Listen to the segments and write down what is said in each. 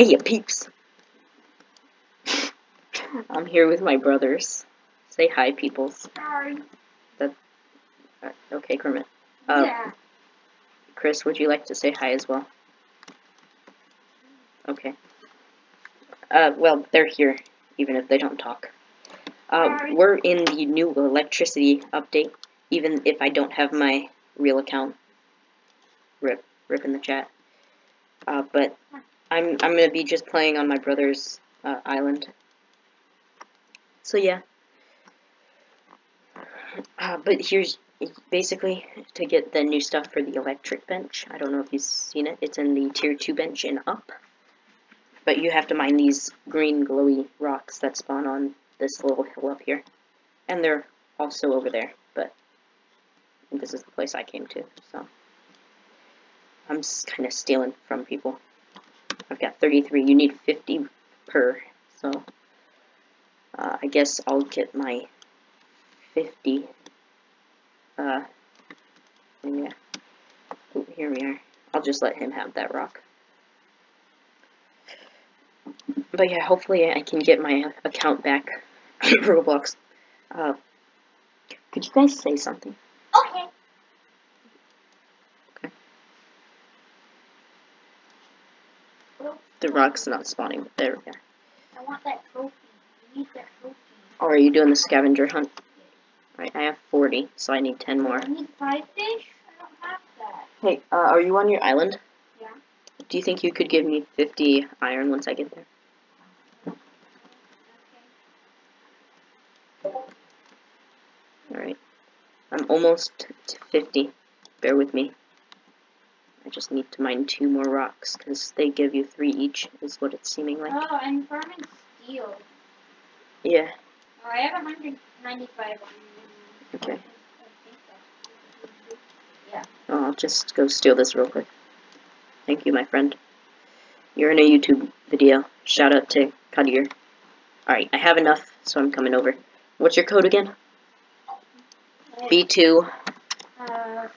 Hey, you peeps! I'm here with my brothers. Say hi, peoples. Sorry. Uh, okay, Kermit. Uh, yeah. Chris, would you like to say hi as well? Okay. Uh, well, they're here, even if they don't talk. Uh, we're in the new electricity update, even if I don't have my real account. Rip, rip in the chat. Uh, but I'm I'm gonna be just playing on my brother's uh, island. So yeah. Uh, but here's basically to get the new stuff for the electric bench. I don't know if you've seen it. It's in the tier two bench and up. But you have to mine these green glowy rocks that spawn on this little hill up here. And they're also over there, but this is the place I came to, so. I'm just kind of stealing from people. I've got 33. You need 50 per, so. Uh, I guess I'll get my 50. Uh, yeah. Oh, here we are. I'll just let him have that rock. But yeah, hopefully I can get my account back Roblox. Uh, could you guys say something? Okay. Well, The rock's not spawning. There we go. I want that trophy. You need that trophy. Oh, are you doing the scavenger hunt? Right, I have 40, so I need 10 more. I need five fish. I don't have that. Hey, uh, are you on your island? Yeah. Do you think you could give me 50 iron once I get there? Alright. I'm almost to 50. Bear with me. I just need to mine two more rocks, because they give you three each, is what it's seeming like. Oh, I'm farming steel. Yeah, Oh, I have 195 on. Okay. I think that's- oh, I'll just go steal this real quick. Thank you, my friend. You're in a YouTube video. Shout out to Kadir. Alright, I have enough, so I'm coming over. What's your code again? B2. Uh, to, uh,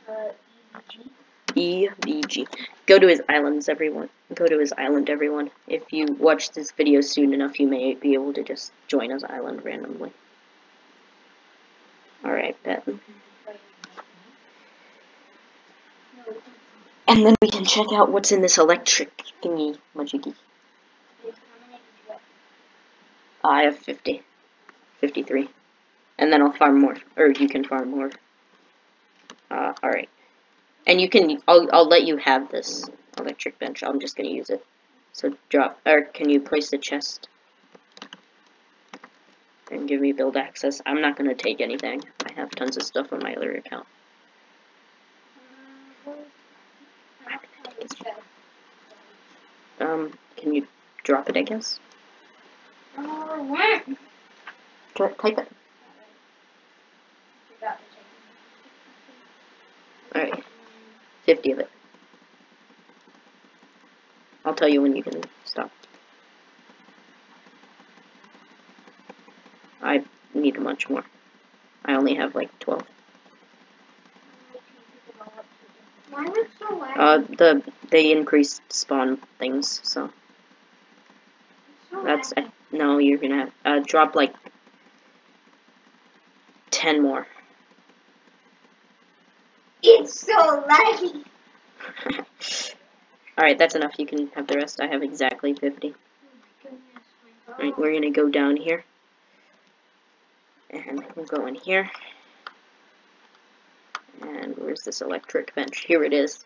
EG. EVG. Go to his islands, everyone. Go to his island, everyone. If you watch this video soon enough, you may be able to just join his island randomly. Alright, bet. And then we can check out what's in this electric thingy majiggy. I have 50. 53. And then I'll farm more. Or you can farm more. Uh, alright. And you can, I'll, I'll let you have this electric bench. I'm just gonna use it. So drop, or can you place the chest? And give me build access. I'm not gonna take anything. I have tons of stuff on my other account. Uh, I don't have this chest. Um, can you drop it, I guess? When? Try, type it. Forgot to check. Alright, 50 of it. I'll tell you when you can stop. I need much more. I only have like 12. Why was so? Uh, the, they increased spawn things, so that's, no, you're gonna have, uh, drop like 10 more. So laggy. Alright, that's enough. You can have the rest. I have exactly 50. Alright, we're gonna go down here. And we'll go in here. And where's this electric bench? Here it is.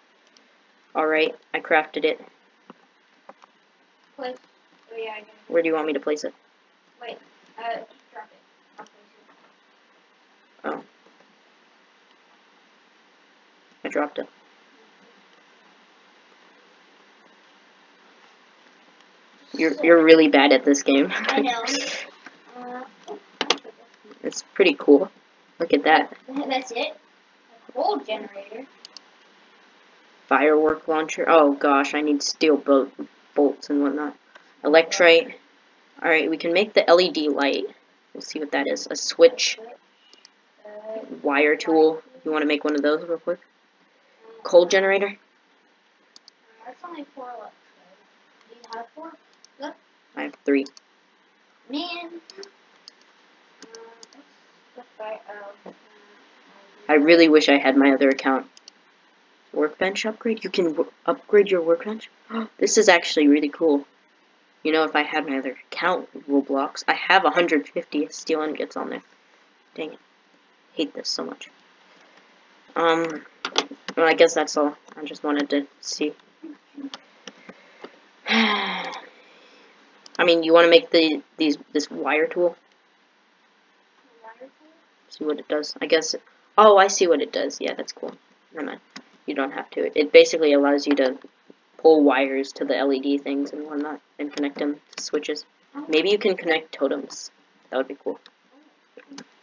Alright, I crafted it. Place. Oh yeah, I Where do you want me to place it? Wait. Uh, just drop it. I'll place it. Oh. I dropped it. You're, you're really bad at this game. I know. Uh, it's pretty cool. Look at that. that's it. A coal generator. Firework launcher. Oh gosh, I need steel boat bolts and whatnot. Electrite. Alright, we can make the LED light. We'll see what that is. A switch. Wire tool. You want to make one of those real quick? Coal generator? That's only four left. You have four? I have three. Man. Uh, let's let's buy. Oh. uh, I really wish I had my other account. Workbench upgrade? You can w- upgrade your workbench? this is actually really cool. You know, if I had my other account, Roblox, I have 150 steel ingots on there. Dang it. Hate this so much. Um, well, I guess that's all. I just wanted to see. I mean, you want to make the these this wire tool? See what it does. I guess. Oh, I see what it does. Yeah, that's cool. Never mind. You don't have to. It basically allows you to pull wires to the LED things and whatnot and connect them to switches. Maybe you can connect totems. That would be cool.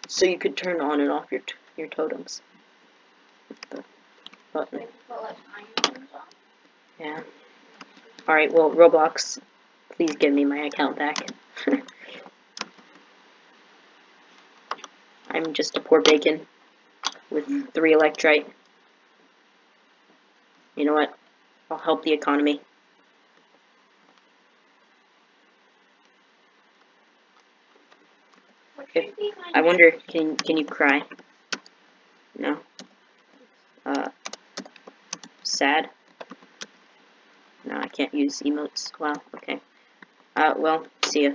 So you could turn on and off your your totems. With the Button. Like you put like iron things on. Yeah. All right. Well, Roblox, please give me my account back. I'm just a poor bacon with three electrite. You know what? I'll help the economy. If- should be my I wonder, can can you cry? No. Uh, sad. No, I can't use emotes. Wow. Okay. Uh, well, see ya.